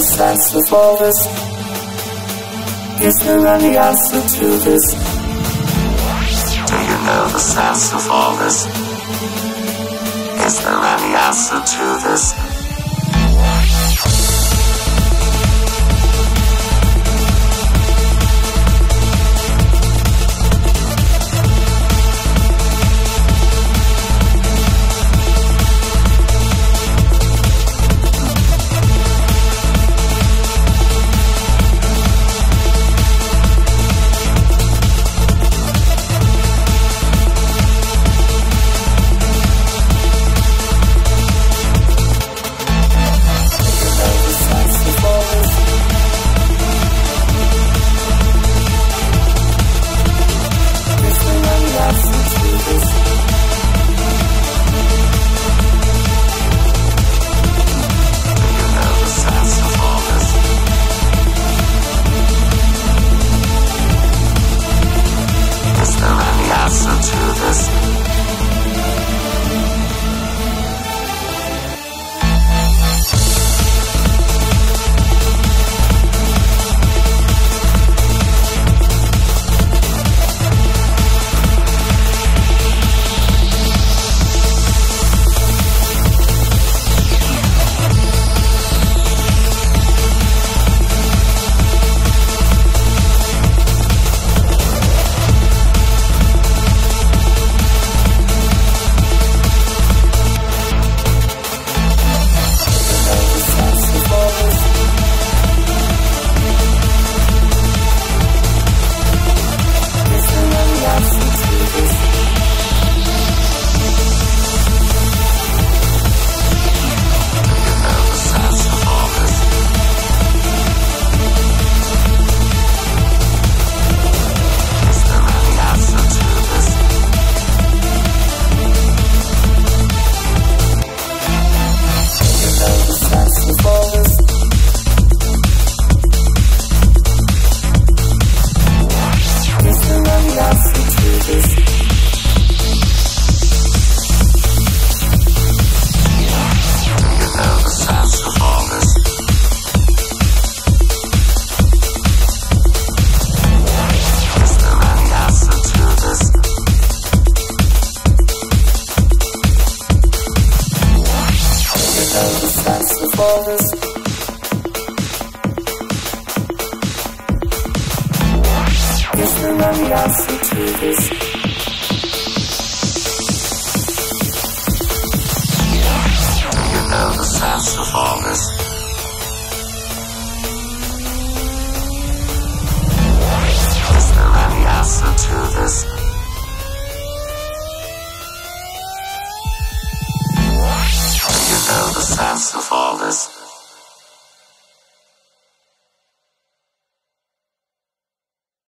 sense of all this? Is there any answer to this? Do you know the sense of all this? Is there any answer to this? You know the sense of all this?